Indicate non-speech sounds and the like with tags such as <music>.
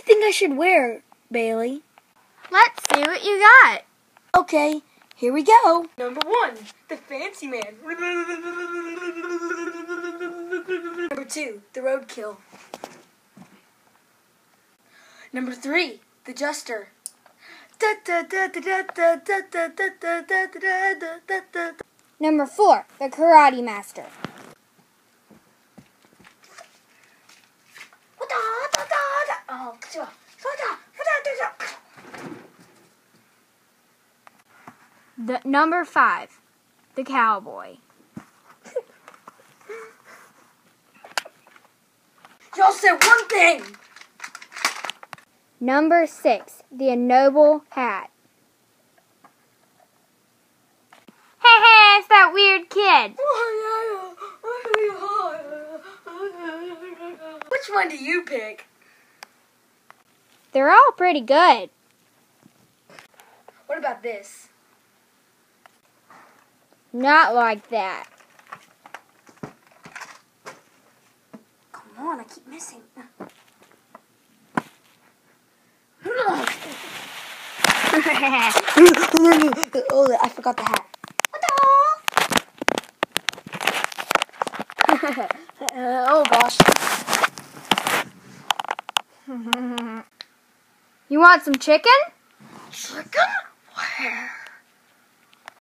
you think I should wear, Bailey? Let's see what you got. Okay, here we go. Number one, the fancy man. Number two, the roadkill. Number three, the jester. Number four, the karate master. The number five, the cowboy. <laughs> Y'all said one thing. Number six, the noble hat. Hey, hey, it's that weird kid. Which one do you pick? They're all pretty good. What about this? Not like that. Come on, I keep missing. <laughs> oh, I forgot the hat. What the hell? <laughs> oh gosh. You want some chicken? Chicken? Where?